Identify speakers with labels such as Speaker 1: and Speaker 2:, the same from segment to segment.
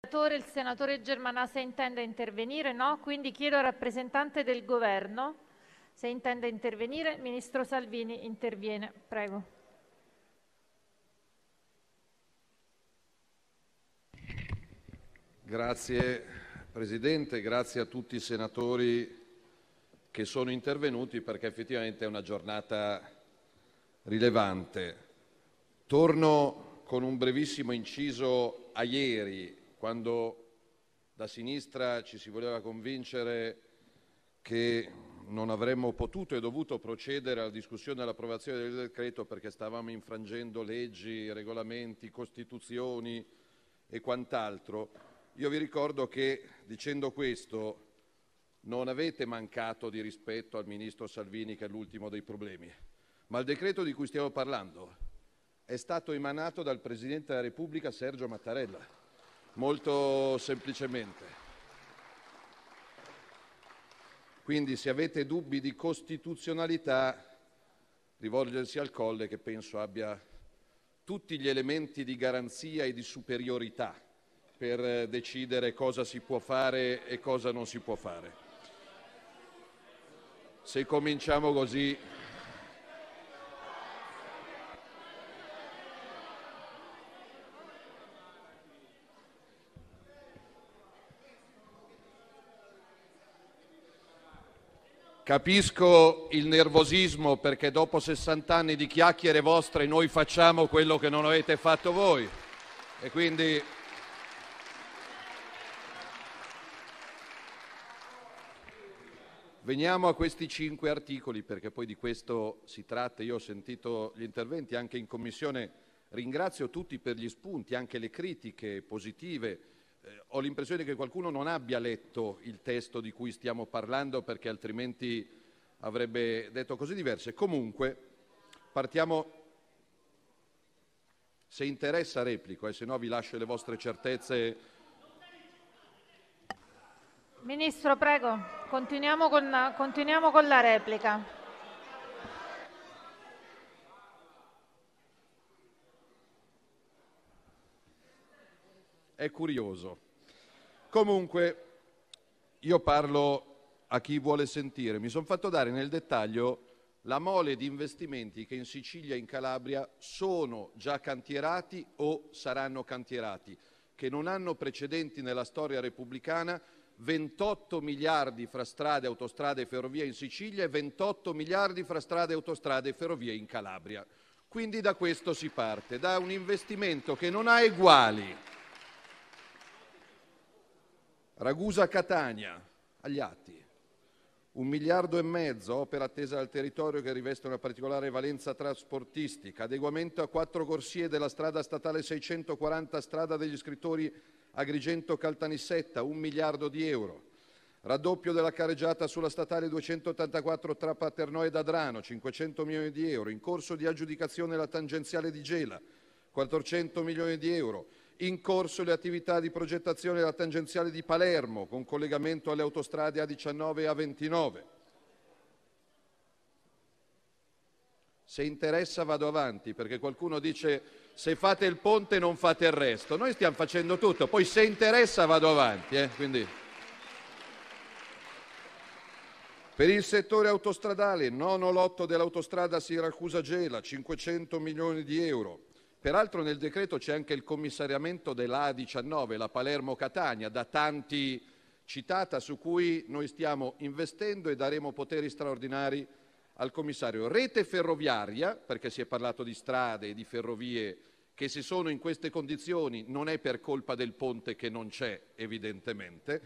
Speaker 1: Il senatore Germanà intende intervenire? No? Quindi chiedo al rappresentante del governo se intende intervenire. Ministro Salvini interviene. Prego.
Speaker 2: Grazie Presidente, grazie a tutti i senatori che sono intervenuti perché effettivamente è una giornata rilevante. Torno con un brevissimo inciso a ieri quando da sinistra ci si voleva convincere che non avremmo potuto e dovuto procedere alla discussione e all'approvazione del decreto perché stavamo infrangendo leggi, regolamenti, costituzioni e quant'altro. Io vi ricordo che dicendo questo non avete mancato di rispetto al ministro Salvini che è l'ultimo dei problemi, ma il decreto di cui stiamo parlando è stato emanato dal Presidente della Repubblica Sergio Mattarella molto semplicemente. Quindi se avete dubbi di costituzionalità, rivolgersi al Colle che penso abbia tutti gli elementi di garanzia e di superiorità per decidere cosa si può fare e cosa non si può fare. Se cominciamo così Capisco il nervosismo perché dopo 60 anni di chiacchiere vostre noi facciamo quello che non avete fatto voi. E quindi Veniamo a questi cinque articoli perché poi di questo si tratta. Io ho sentito gli interventi anche in Commissione, ringrazio tutti per gli spunti, anche le critiche positive ho l'impressione che qualcuno non abbia letto il testo di cui stiamo parlando perché altrimenti avrebbe detto cose diverse. Comunque, partiamo. Se interessa replico, eh, se no vi lascio le vostre certezze.
Speaker 1: Ministro, prego, continuiamo con, continuiamo con la replica.
Speaker 2: È curioso. Comunque, io parlo a chi vuole sentire. Mi sono fatto dare nel dettaglio la mole di investimenti che in Sicilia e in Calabria sono già cantierati o saranno cantierati, che non hanno precedenti nella storia repubblicana, 28 miliardi fra strade, autostrade e ferrovie in Sicilia e 28 miliardi fra strade, autostrade e ferrovie in Calabria. Quindi da questo si parte, da un investimento che non ha eguali Ragusa-Catania, agli atti. Un miliardo e mezzo, opera attesa dal territorio che riveste una particolare valenza trasportistica, adeguamento a quattro corsie della strada statale 640 strada degli scrittori Agrigento-Caltanissetta, un miliardo di euro. Raddoppio della careggiata sulla statale 284 tra Paternò ed Adrano, 500 milioni di euro. In corso di aggiudicazione la tangenziale di Gela, 400 milioni di euro in corso le attività di progettazione della tangenziale di Palermo con collegamento alle autostrade A19 e A29. Se interessa vado avanti perché qualcuno dice se fate il ponte non fate il resto. Noi stiamo facendo tutto, poi se interessa vado avanti. Eh? Quindi... Per il settore autostradale, nono lotto dell'autostrada Siracusa-Gela, 500 milioni di euro. Peraltro nel decreto c'è anche il commissariamento della A19, la Palermo-Catania, da tanti citata, su cui noi stiamo investendo e daremo poteri straordinari al commissario. Rete ferroviaria, perché si è parlato di strade e di ferrovie che se sono in queste condizioni non è per colpa del ponte che non c'è, evidentemente.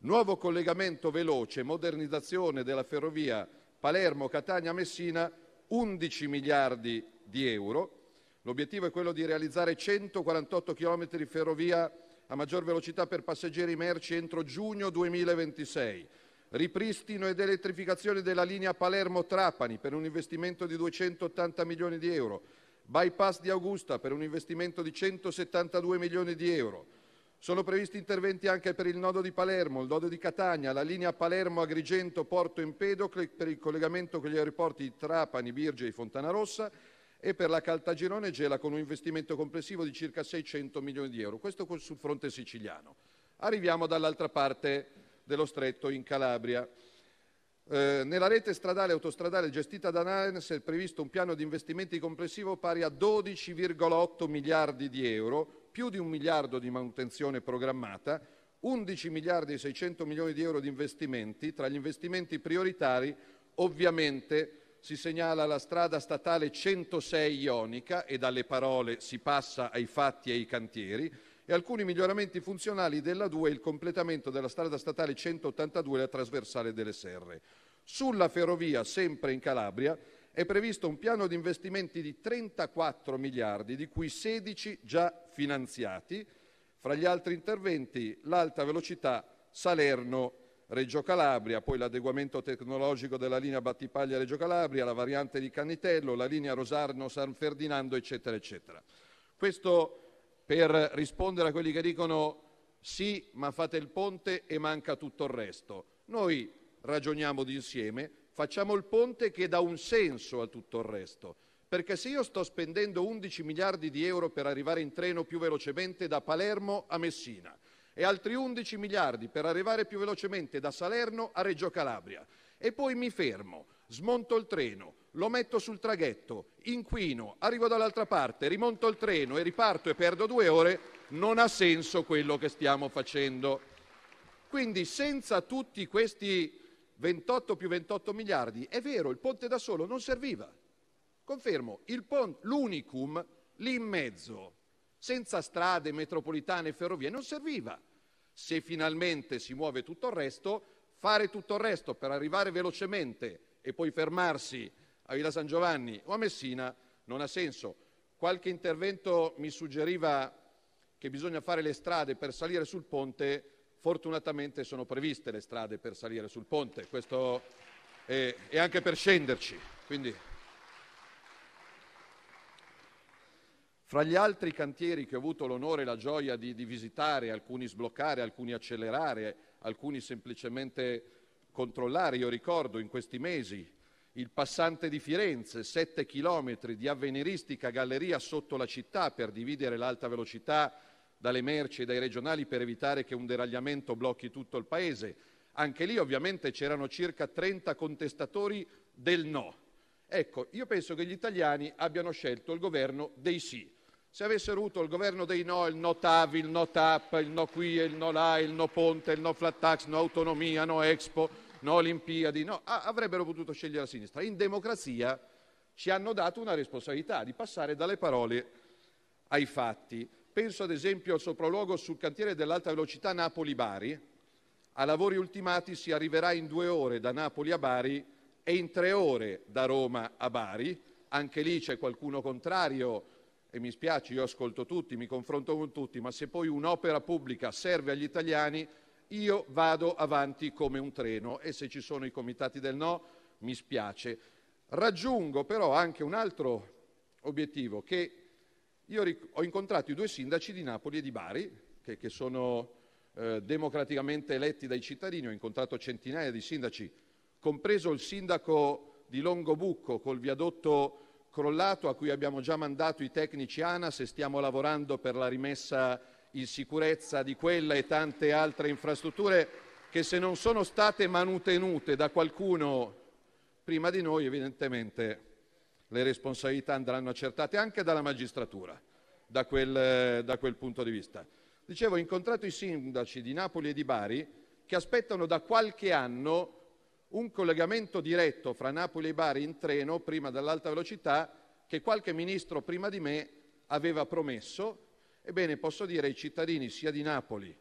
Speaker 2: Nuovo collegamento veloce, modernizzazione della ferrovia Palermo-Catania-Messina, 11 miliardi di euro. L'obiettivo è quello di realizzare 148 chilometri di ferrovia a maggior velocità per passeggeri e merci entro giugno 2026. Ripristino ed elettrificazione della linea Palermo-Trapani per un investimento di 280 milioni di euro. Bypass di Augusta per un investimento di 172 milioni di euro. Sono previsti interventi anche per il nodo di Palermo, il nodo di Catania, la linea Palermo-Agrigento-Porto Empedocle per il collegamento con gli aeroporti di Trapani, Birge e Fontanarossa e per la Caltagirone Gela con un investimento complessivo di circa 600 milioni di euro. Questo sul fronte siciliano. Arriviamo dall'altra parte dello stretto in Calabria. Eh, nella rete stradale e autostradale gestita da NAENS è previsto un piano di investimenti complessivo pari a 12,8 miliardi di euro, più di un miliardo di manutenzione programmata, 11 miliardi e 600 milioni di euro di investimenti. Tra gli investimenti prioritari ovviamente si segnala la strada statale 106 Ionica e dalle parole si passa ai fatti e ai cantieri e alcuni miglioramenti funzionali della 2 e il completamento della strada statale 182 e la trasversale delle Serre. Sulla ferrovia, sempre in Calabria, è previsto un piano di investimenti di 34 miliardi, di cui 16 già finanziati. Fra gli altri interventi l'alta velocità Salerno-Reggio Calabria, poi l'adeguamento tecnologico della linea Battipaglia-Reggio Calabria, la variante di Canitello, la linea Rosarno-San Ferdinando, eccetera, eccetera. Questo per rispondere a quelli che dicono sì, ma fate il ponte e manca tutto il resto. Noi ragioniamo d'insieme, facciamo il ponte che dà un senso a tutto il resto. Perché se io sto spendendo 11 miliardi di euro per arrivare in treno più velocemente da Palermo a Messina e altri 11 miliardi per arrivare più velocemente da Salerno a Reggio Calabria e poi mi fermo, smonto il treno, lo metto sul traghetto, inquino, arrivo dall'altra parte, rimonto il treno e riparto e perdo due ore, non ha senso quello che stiamo facendo. Quindi senza tutti questi 28 più 28 miliardi, è vero, il ponte da solo non serviva. Confermo, l'unicum lì in mezzo, senza strade, metropolitane e ferrovie, non serviva. Se finalmente si muove tutto il resto, fare tutto il resto per arrivare velocemente e poi fermarsi a Villa San Giovanni o a Messina non ha senso. Qualche intervento mi suggeriva che bisogna fare le strade per salire sul ponte, fortunatamente sono previste le strade per salire sul ponte, questo è, e anche per scenderci. Quindi, fra gli altri cantieri che ho avuto l'onore e la gioia di, di visitare, alcuni sbloccare, alcuni accelerare, alcuni semplicemente controllare, io ricordo in questi mesi il passante di Firenze, 7 chilometri di avveniristica galleria sotto la città per dividere l'alta velocità dalle merci e dai regionali per evitare che un deragliamento blocchi tutto il paese. Anche lì ovviamente c'erano circa 30 contestatori del no. Ecco, io penso che gli italiani abbiano scelto il governo dei sì. Se avessero avuto il governo dei no, il no TAV, il no TAP, il no qui, il no là, il no ponte, il no flat tax, no autonomia, no Expo, no Olimpiadi, no, avrebbero potuto scegliere la sinistra. In democrazia ci hanno dato una responsabilità di passare dalle parole ai fatti. Penso ad esempio al sopralluogo sul cantiere dell'alta velocità Napoli-Bari. A lavori ultimati si arriverà in due ore da Napoli a Bari e in tre ore da Roma a Bari. Anche lì c'è qualcuno contrario e mi spiace, io ascolto tutti, mi confronto con tutti, ma se poi un'opera pubblica serve agli italiani io vado avanti come un treno e se ci sono i comitati del no mi spiace. Raggiungo però anche un altro obiettivo che io ho incontrato i due sindaci di Napoli e di Bari che, che sono eh, democraticamente eletti dai cittadini, ho incontrato centinaia di sindaci, compreso il sindaco di Longobucco col viadotto crollato a cui abbiamo già mandato i tecnici ANAS e stiamo lavorando per la rimessa in sicurezza di quella e tante altre infrastrutture che se non sono state manutenute da qualcuno prima di noi, evidentemente le responsabilità andranno accertate anche dalla magistratura da quel, da quel punto di vista. Dicevo, ho incontrato i sindaci di Napoli e di Bari che aspettano da qualche anno un collegamento diretto fra Napoli e Bari in treno prima dell'alta velocità che qualche ministro prima di me aveva promesso Ebbene, posso dire ai cittadini sia di Napoli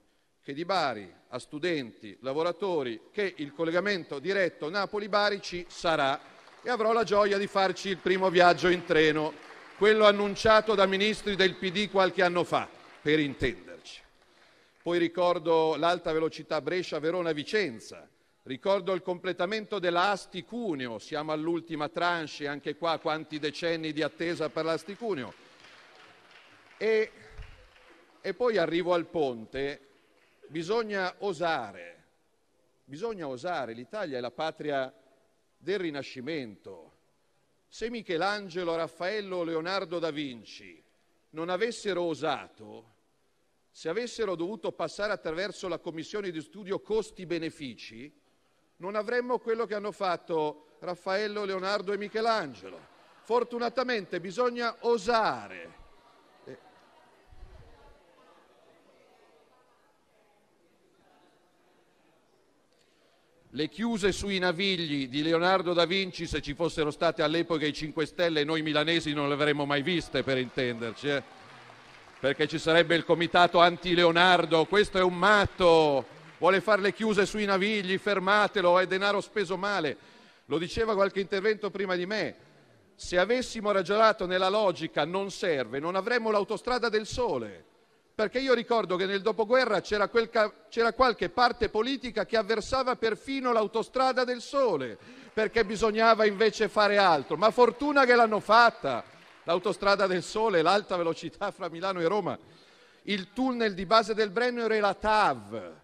Speaker 2: che di Bari, a studenti, lavoratori, che il collegamento diretto Napoli-Bari ci sarà e avrò la gioia di farci il primo viaggio in treno, quello annunciato da ministri del PD qualche anno fa, per intenderci. Poi ricordo l'alta velocità Brescia-Verona-Vicenza, ricordo il completamento della siamo all'ultima tranche, anche qua quanti decenni di attesa per l'Asti-Cuneo. E e poi arrivo al ponte, bisogna osare, bisogna osare, l'Italia è la patria del Rinascimento. se Michelangelo, Raffaello Leonardo da Vinci non avessero osato, se avessero dovuto passare attraverso la commissione di studio costi-benefici, non avremmo quello che hanno fatto Raffaello, Leonardo e Michelangelo. Fortunatamente bisogna osare. Le chiuse sui navigli di Leonardo da Vinci, se ci fossero state all'epoca i 5 Stelle, noi milanesi non le avremmo mai viste, per intenderci. Eh? Perché ci sarebbe il comitato anti-Leonardo, questo è un matto, vuole fare le chiuse sui navigli, fermatelo, è denaro speso male. Lo diceva qualche intervento prima di me. Se avessimo ragionato nella logica non serve, non avremmo l'autostrada del sole perché io ricordo che nel dopoguerra c'era, c'era, qualche parte politica che avversava perfino l'autostrada del sole, perché bisognava invece fare altro. Ma fortuna che l'hanno fatta, l'autostrada del sole, l'alta velocità fra Milano e Roma, il tunnel di base del Brennero e la TAV.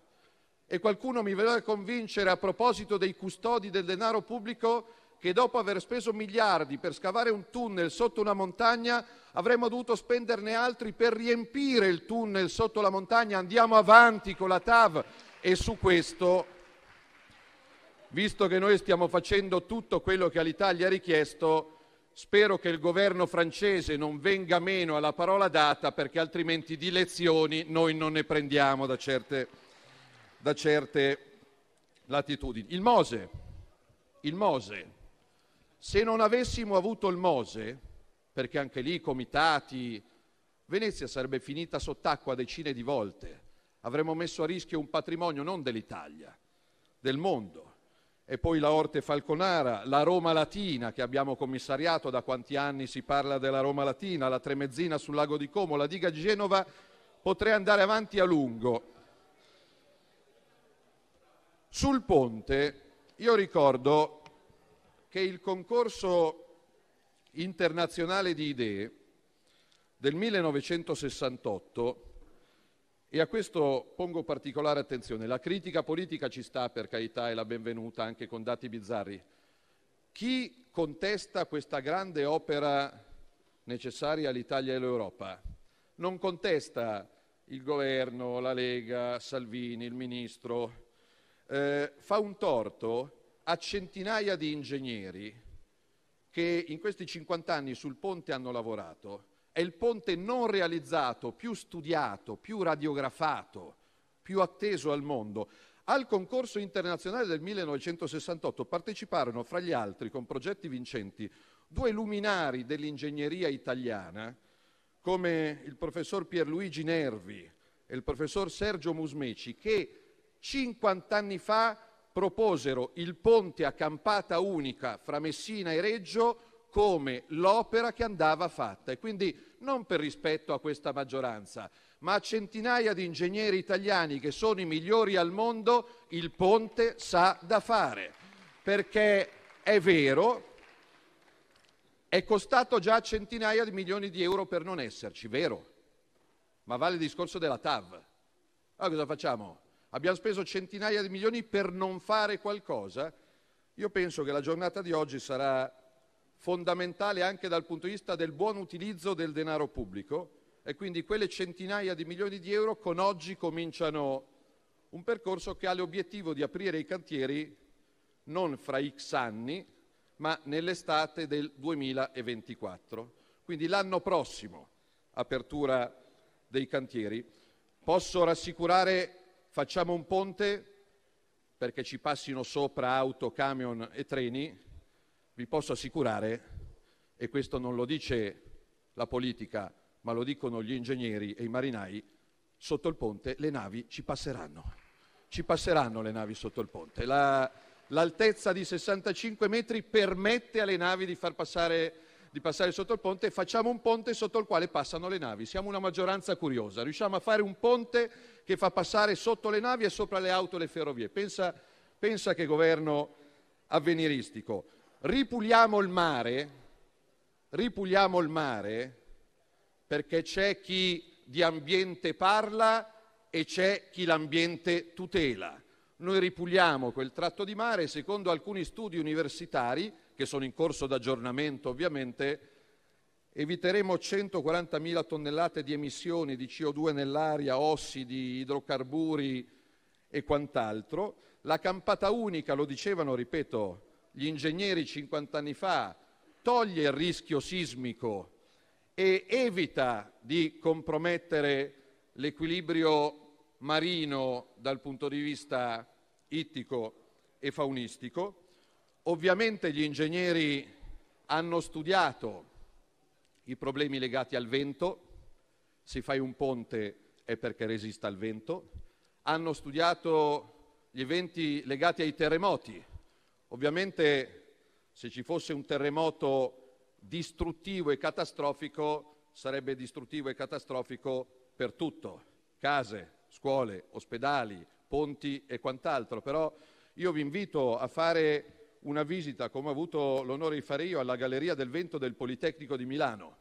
Speaker 2: E qualcuno mi voleva convincere a proposito dei custodi del denaro pubblico che dopo aver speso miliardi per scavare un tunnel sotto una montagna avremmo dovuto spenderne altri per riempire il tunnel sotto la montagna. Andiamo avanti con la TAV e su questo, visto che noi stiamo facendo tutto quello che all'Italia ha richiesto, spero che il governo francese non venga meno alla parola data perché altrimenti di lezioni noi non ne prendiamo da certe, da certe latitudini. Il Mose, il Mose se non avessimo avuto il Mose, perché anche lì comitati, Venezia sarebbe finita sott'acqua decine di volte, avremmo messo a rischio un patrimonio non dell'Italia, del mondo. E poi la Orte Falconara, la Roma Latina che abbiamo commissariato, da quanti anni si parla della Roma Latina, la Tremezzina sul lago di Como, la diga di Genova, potrei andare avanti a lungo. Sul ponte, io ricordo che il concorso internazionale di idee del 1968, e a questo pongo particolare attenzione, la critica politica ci sta per carità e la benvenuta anche con dati bizzarri. Chi contesta questa grande opera necessaria all'Italia e all'Europa non contesta il governo, la Lega, Salvini, il ministro, fa un torto a centinaia di ingegneri che in questi 50 anni sul ponte hanno lavorato. È il ponte non realizzato, più studiato, più radiografato, più atteso al mondo. Al concorso internazionale del 1968 parteciparono, fra gli altri, con progetti vincenti, due luminari dell'ingegneria italiana, come il professor Pierluigi Nervi e il professor Sergio Musmeci, che 50 anni fa proposero il ponte a campata unica fra Messina e Reggio come l'opera che andava fatta e quindi non per rispetto a questa maggioranza, ma a centinaia di ingegneri italiani che sono i migliori al mondo, il ponte sa da fare. Perché è vero, è costato già centinaia di milioni di euro per non esserci, vero? Ma vale il discorso della TAV. Allora cosa facciamo? Abbiamo speso centinaia di milioni per non fare qualcosa, io penso che la giornata di oggi sarà fondamentale anche dal punto di vista del buon utilizzo del denaro pubblico e quindi quelle centinaia di milioni di euro con oggi cominciano un percorso che ha l'obiettivo di aprire i cantieri non fra X anni, ma nell'estate del 2024. Quindi l'anno prossimo, apertura dei cantieri. Posso rassicurare facciamo un ponte perché ci passino sopra auto, camion e treni, vi posso assicurare, e questo non lo dice la politica, ma lo dicono gli ingegneri e i marinai, sotto il ponte le navi ci passeranno. Ci passeranno le navi sotto il ponte. La, l'altezza di 65 metri permette alle navi di far passare di passare sotto il ponte facciamo un ponte sotto il quale passano le navi. Siamo una maggioranza curiosa, riusciamo a fare un ponte che fa passare sotto le navi e sopra le auto e le ferrovie. Pensa, pensa che governo avveniristico. Ripuliamo il mare, ripuliamo il mare perché c'è chi di ambiente parla e c'è chi l'ambiente tutela. Noi ripuliamo quel tratto di mare secondo alcuni studi universitari che sono in corso d'aggiornamento ovviamente, eviteremo 140.000 tonnellate di emissioni di CO2 nell'aria, ossidi, idrocarburi e quant'altro. La campata unica, lo dicevano, ripeto, gli ingegneri 50 anni fa, toglie il rischio sismico e evita di compromettere l'equilibrio marino dal punto di vista ittico e faunistico. Ovviamente gli ingegneri hanno studiato i problemi legati al vento, si fa un ponte è perché resista al vento, hanno studiato gli eventi legati ai terremoti. Ovviamente se ci fosse un terremoto distruttivo e catastrofico sarebbe distruttivo e catastrofico per tutto, case, scuole, ospedali, ponti e quant'altro. Però io vi invito a fare una visita, come ho avuto l'onore di fare io, alla Galleria del Vento del Politecnico di Milano.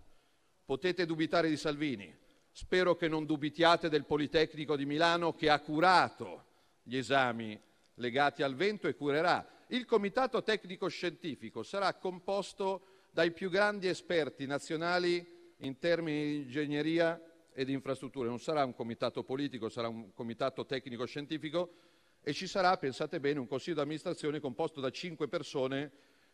Speaker 2: Potete dubitare di Salvini, spero che non dubitiate del Politecnico di Milano che ha curato gli esami legati al vento e curerà. Il Comitato Tecnico Scientifico sarà composto dai più grandi esperti nazionali in termini di ingegneria e di infrastrutture. Non sarà un comitato politico, sarà un comitato tecnico scientifico e ci sarà, pensate bene, un consiglio di amministrazione composto da cinque persone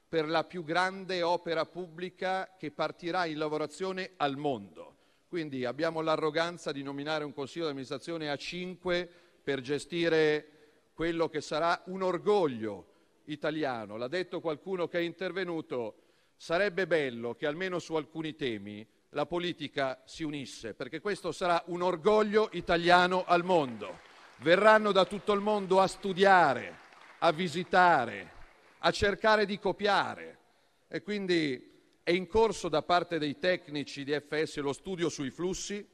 Speaker 2: per la più grande opera pubblica che partirà in lavorazione al mondo. Quindi abbiamo l'arroganza di nominare un consiglio di amministrazione a cinque per gestire quello che sarà un orgoglio italiano. L'ha detto qualcuno che è intervenuto, sarebbe bello che almeno su alcuni temi la politica si unisse, perché questo sarà un orgoglio italiano al mondo verranno da tutto il mondo a studiare, a visitare, a cercare di copiare. E quindi è in corso da parte dei tecnici di FS lo studio sui flussi,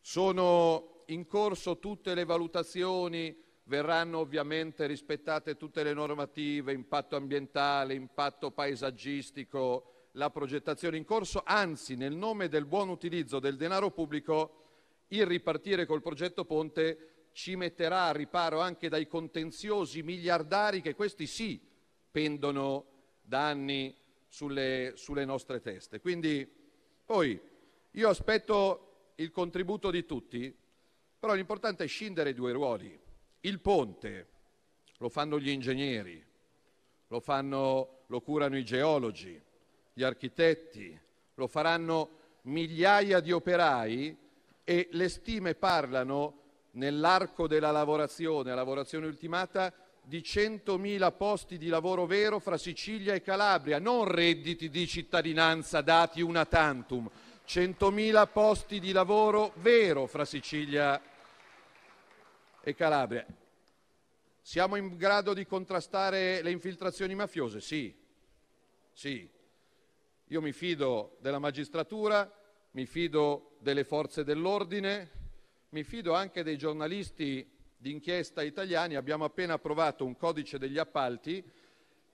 Speaker 2: sono in corso tutte le valutazioni, verranno ovviamente rispettate tutte le normative, impatto ambientale, impatto paesaggistico, la progettazione in corso, anzi nel nome del buon utilizzo del denaro pubblico il ripartire col progetto Ponte ci metterà a riparo anche dai contenziosi miliardari che questi sì pendono da anni sulle, sulle nostre teste. Quindi poi io aspetto il contributo di tutti, però l'importante è scindere i due ruoli. Il ponte lo fanno gli ingegneri, lo, fanno, lo curano i geologi, gli architetti, lo faranno migliaia di operai e le stime parlano nell'arco della lavorazione, lavorazione ultimata, di 100.000 posti di lavoro vero fra Sicilia e Calabria, non redditi di cittadinanza dati una tantum, 100.000 posti di lavoro vero fra Sicilia e Calabria. Siamo in grado di contrastare le infiltrazioni mafiose? Sì, sì. Io mi fido della magistratura, mi fido delle forze dell'ordine, mi fido anche dei giornalisti d'inchiesta italiani. Abbiamo appena approvato un codice degli appalti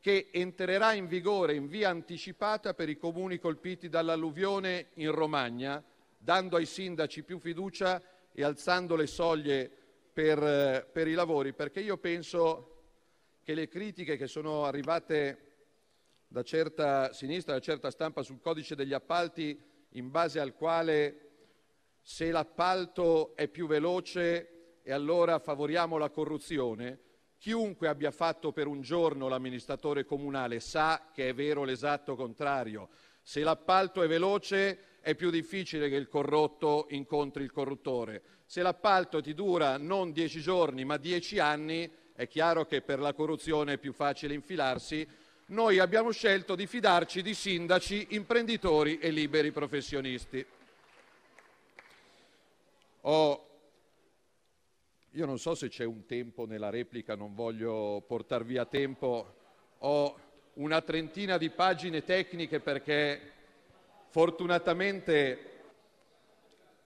Speaker 2: che entrerà in vigore in via anticipata per i comuni colpiti dall'alluvione in Romagna, dando ai sindaci più fiducia e alzando le soglie per, per i lavori, perché io penso che le critiche che sono arrivate da certa sinistra, da certa stampa sul codice degli appalti in base al quale se l'appalto è più veloce e allora favoriamo la corruzione, chiunque abbia fatto per un giorno l'amministratore comunale sa che è vero l'esatto contrario. Se l'appalto è veloce è più difficile che il corrotto incontri il corruttore. Se l'appalto ti dura non dieci giorni ma dieci anni, è chiaro che per la corruzione è più facile infilarsi noi abbiamo scelto di fidarci di sindaci, imprenditori e liberi professionisti. Ho... Io non so se c'è un tempo nella replica, non voglio portar via tempo. Ho una trentina di pagine tecniche perché fortunatamente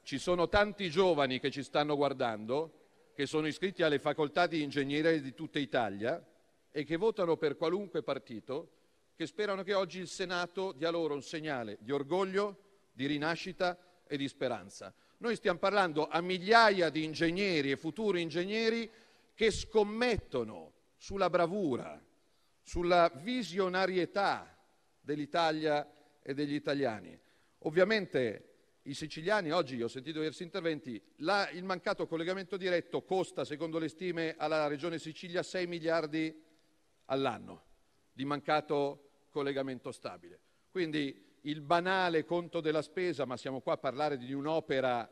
Speaker 2: ci sono tanti giovani che ci stanno guardando, che sono iscritti alle facoltà di ingegneria di tutta Italia e che votano per qualunque partito, che sperano che oggi il Senato dia loro un segnale di orgoglio, di rinascita e di speranza. Noi stiamo parlando a migliaia di ingegneri e futuri ingegneri che scommettono sulla bravura, sulla visionarietà dell'Italia e degli italiani. Ovviamente i siciliani oggi, ho sentito diversi interventi, la, il mancato collegamento diretto costa, secondo le stime, alla Regione Sicilia 6 miliardi all'anno di mancato collegamento stabile. Quindi il banale conto della spesa, ma siamo qua a parlare di un'opera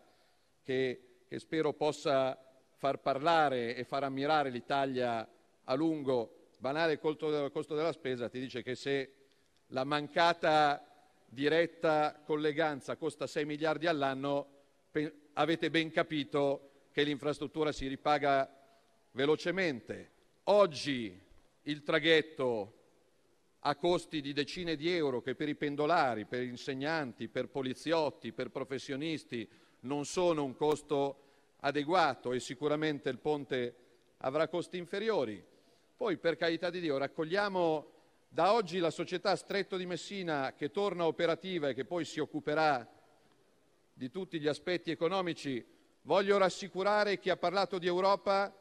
Speaker 2: che, che spero possa far parlare e far ammirare l'Italia a lungo, banale costo, costo della spesa, ti dice che se la mancata diretta colleganza costa 6 miliardi all'anno, avete ben capito che l'infrastruttura si ripaga velocemente. Oggi il traghetto a costi di decine di euro che per i pendolari, per insegnanti, per poliziotti, per professionisti non sono un costo adeguato e sicuramente il ponte avrà costi inferiori. Poi, per carità di Dio, raccogliamo da oggi la società Stretto di Messina, che torna operativa e che poi si occuperà di tutti gli aspetti economici, voglio rassicurare chi ha parlato di Europa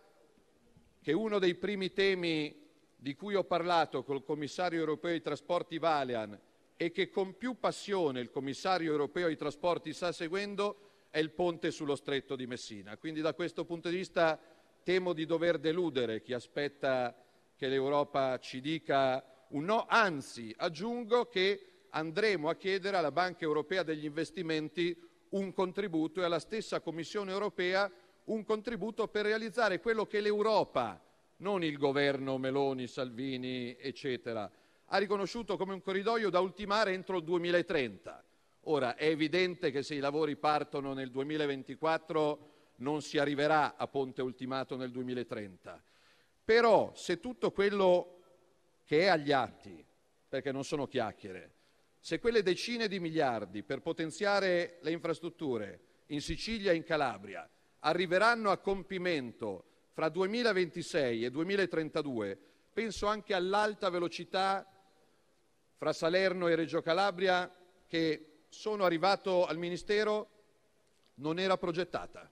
Speaker 2: che uno dei primi temi di cui ho parlato col commissario europeo ai trasporti Valean e che con più passione il commissario europeo ai trasporti sta seguendo è il ponte sullo stretto di Messina. Quindi da questo punto di vista temo di dover deludere chi aspetta che l'Europa ci dica un no, anzi aggiungo che andremo a chiedere alla Banca europea degli investimenti un contributo e alla stessa Commissione europea un contributo per realizzare quello che l'Europa, non il governo Meloni, Salvini, eccetera, ha riconosciuto come un corridoio da ultimare entro il 2030. Ora è evidente che se i lavori partono nel 2024 non si arriverà a ponte ultimato nel 2030. Però se tutto quello che è agli atti, perché non sono chiacchiere, se quelle decine di miliardi per potenziare le infrastrutture in Sicilia e in Calabria arriveranno a compimento fra 2026 e 2032, penso anche all'alta velocità fra Salerno e Reggio Calabria che sono arrivato al Ministero non era progettata.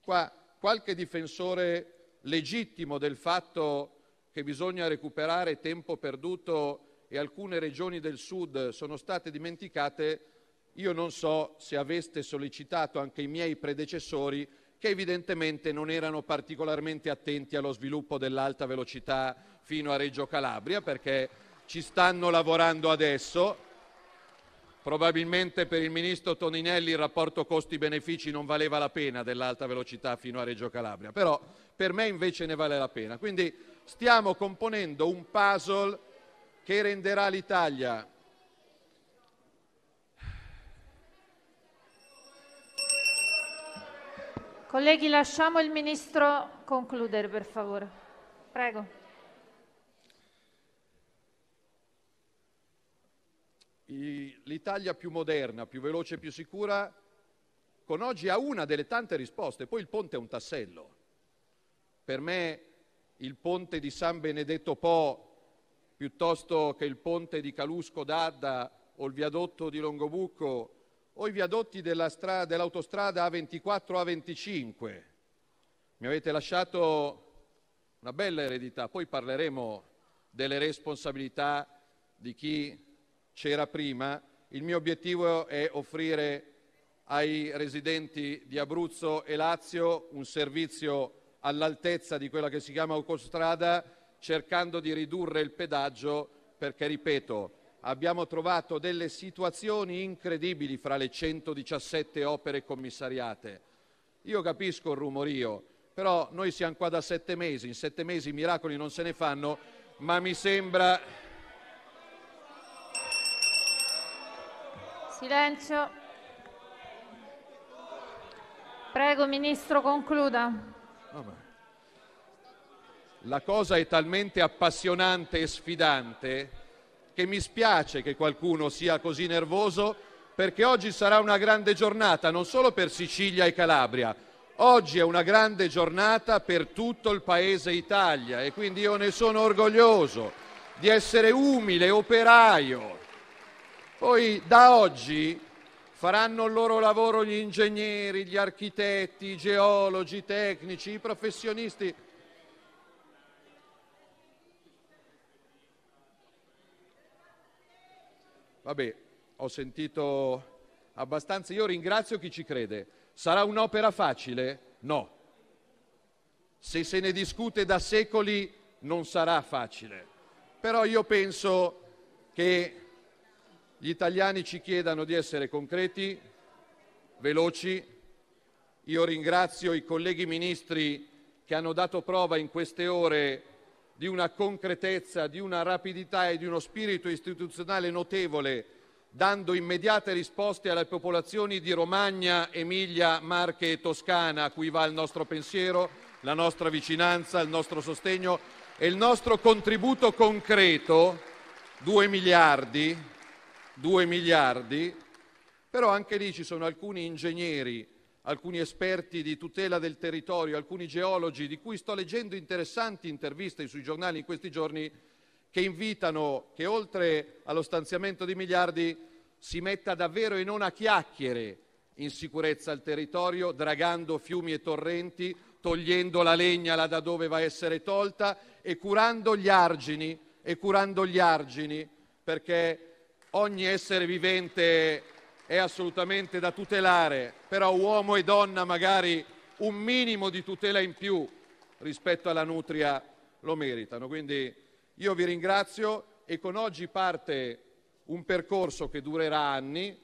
Speaker 2: Qua qualche difensore legittimo del fatto che bisogna recuperare tempo perduto e alcune regioni del sud sono state dimenticate, io non so se aveste sollecitato anche i miei predecessori che evidentemente non erano particolarmente attenti allo sviluppo dell'alta velocità fino a Reggio Calabria, perché ci stanno lavorando adesso. Probabilmente per il ministro Toninelli il rapporto costi-benefici non valeva la pena dell'alta velocità fino a Reggio Calabria, però per me invece ne vale la pena. Quindi stiamo componendo un puzzle che renderà l'Italia
Speaker 1: Colleghi, lasciamo il Ministro concludere, per favore. Prego.
Speaker 2: L'Italia più moderna, più veloce e più sicura, con oggi ha una delle tante risposte, poi il ponte è un tassello. Per me il ponte di San Benedetto Po piuttosto che il ponte di Calusco d'Adda o il viadotto di Longobucco o i viadotti della stra- dell'autostrada A24 A25. Mi avete lasciato una bella eredità, poi parleremo delle responsabilità di chi c'era prima. Il mio obiettivo è offrire ai residenti di Abruzzo e Lazio un servizio all'altezza di quella che si chiama autostrada, cercando di ridurre il pedaggio perché, ripeto, abbiamo trovato delle situazioni incredibili fra le 117 opere commissariate. Io capisco il rumorio, però noi siamo qua da sette mesi, in sette mesi i miracoli non se ne fanno, ma mi sembra...
Speaker 1: Silenzio. Prego, Ministro, concluda.
Speaker 2: La cosa è talmente appassionante e sfidante che mi spiace che qualcuno sia così nervoso perché oggi sarà una grande giornata non solo per Sicilia e Calabria, oggi è una grande giornata per tutto il paese Italia e quindi io ne sono orgoglioso di essere umile, operaio. Poi da oggi faranno il loro lavoro gli ingegneri, gli architetti, i geologi, i tecnici, i professionisti. Vabbè, ho sentito abbastanza. Io ringrazio chi ci crede. Sarà un'opera facile? No. Se se ne discute da secoli non sarà facile. Però io penso che gli italiani ci chiedano di essere concreti, veloci. Io ringrazio i colleghi ministri che hanno dato prova in queste ore di una concretezza, di una rapidità e di uno spirito istituzionale notevole, dando immediate risposte alle popolazioni di Romagna, Emilia, Marche e Toscana, a cui va il nostro pensiero, la nostra vicinanza, il nostro sostegno e il nostro contributo concreto, 2 miliardi, 2 miliardi, però anche lì ci sono alcuni ingegneri, alcuni esperti di tutela del territorio, alcuni geologi di cui sto leggendo interessanti interviste sui giornali in questi giorni che invitano che oltre allo stanziamento di miliardi si metta davvero e non a chiacchiere in sicurezza il territorio, dragando fiumi e torrenti, togliendo la legna là da dove va a essere tolta e curando gli argini, e curando gli argini perché ogni essere vivente è assolutamente da tutelare, però uomo e donna magari un minimo di tutela in più rispetto alla nutria lo meritano. Quindi io vi ringrazio e con oggi parte un percorso che durerà anni,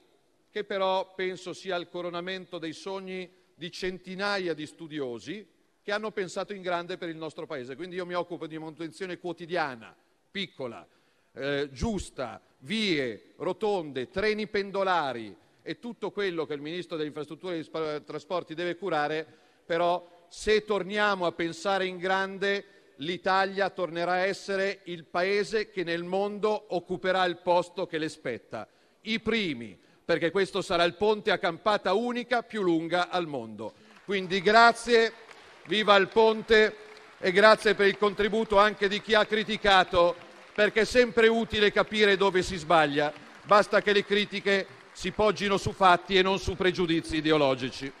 Speaker 2: che però penso sia il coronamento dei sogni di centinaia di studiosi che hanno pensato in grande per il nostro Paese. Quindi io mi occupo di manutenzione quotidiana, piccola, eh, giusta, vie, rotonde, treni pendolari e tutto quello che il Ministro delle Infrastrutture e dei Trasporti deve curare, però se torniamo a pensare in grande l'Italia tornerà a essere il paese che nel mondo occuperà il posto che le spetta. I primi, perché questo sarà il ponte a campata unica più lunga al mondo. Quindi grazie, viva il ponte e grazie per il contributo anche di chi ha criticato perché è sempre utile capire dove si sbaglia, basta che le critiche si poggino su fatti e non su pregiudizi ideologici.